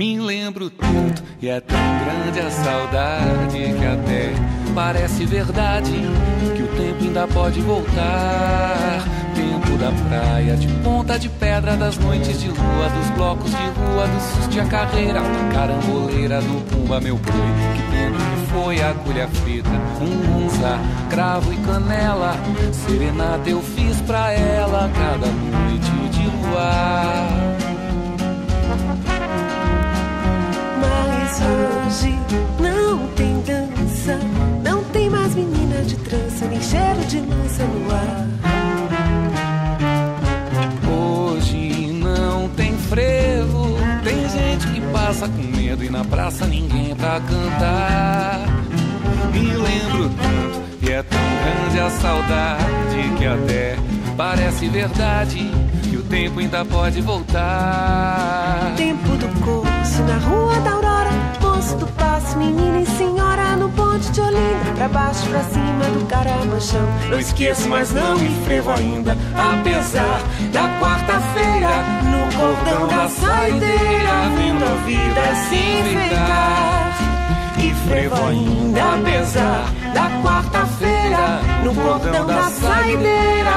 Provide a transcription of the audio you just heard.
Me lembro tanto e é tão grande a saudade que até parece verdade que o tempo ainda pode voltar. Tempo da praia, de ponta de pedra, das noites de lua, dos blocos de rua, do susto e a carreira, caramboleira do pumba, meu boi. Que tempo que foi a agulha frita, um unza, cravo e canela. Serenata eu fiz pra ela cada noite de luar. No. Hoje não tem frevo, tem gente que passa com medo e na praça ninguém pra cantar. Me lembro tanto e é tão grande a saudade que até parece verdade que o tempo ainda pode voltar. Tempo do curso na rua da pra baixo, pra cima do caramanchão. Não esqueço, mas não me frevo ainda, apesar da quarta-feira, no cordão da saideira, vendo a vida se enfeitar. E frevo ainda, apesar da quarta-feira, no cordão da saideira,